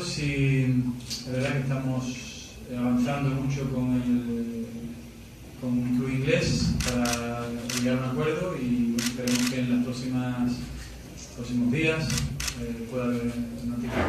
todos y la verdad que estamos avanzando mucho con el con Club Inglés para llegar a un acuerdo y esperemos que en los próximos días eh, pueda haber noticias.